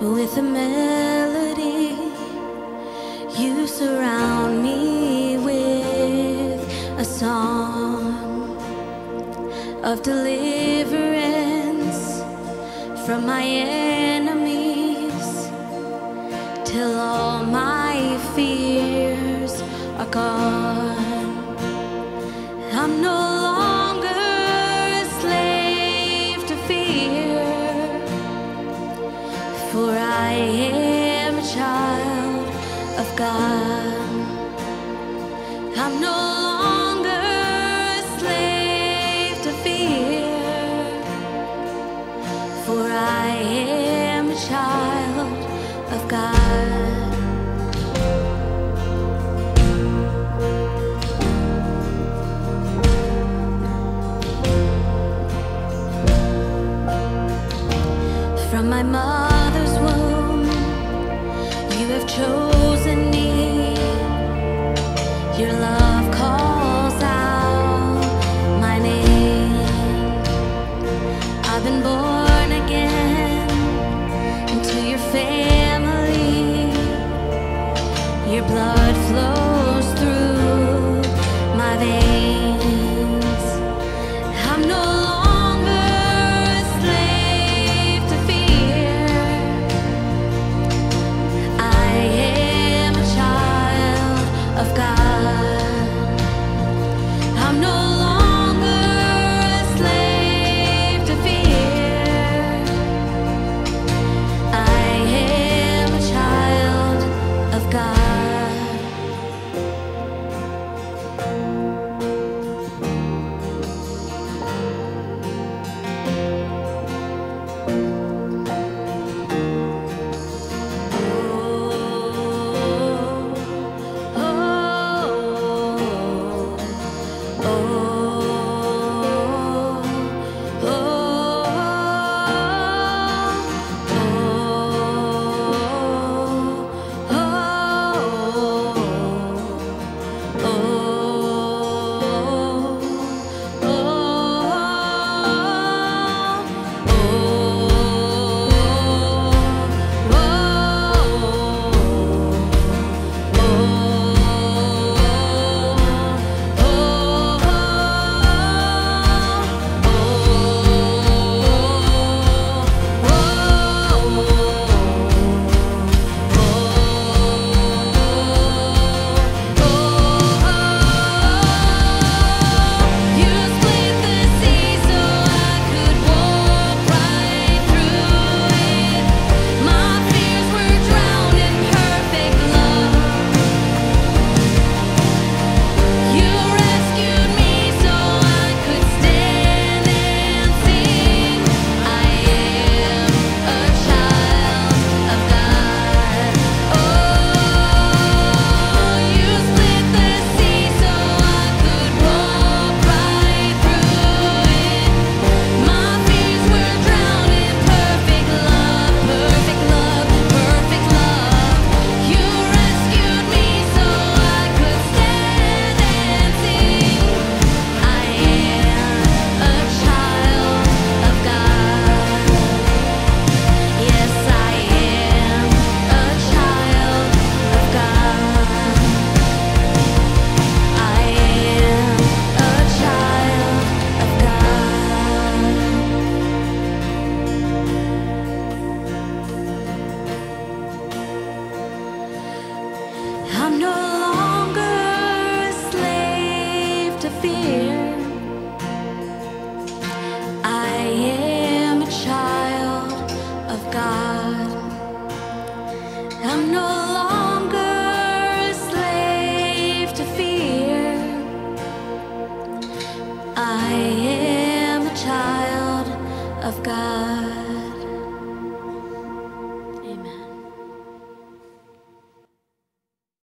with a melody you surround me with a song of deliverance from my enemies till all my fears are gone. I'm no I'm no longer a slave to fear, for I am a child of God. From my mother's womb, you have chosen. to your family. Your blood flows. along.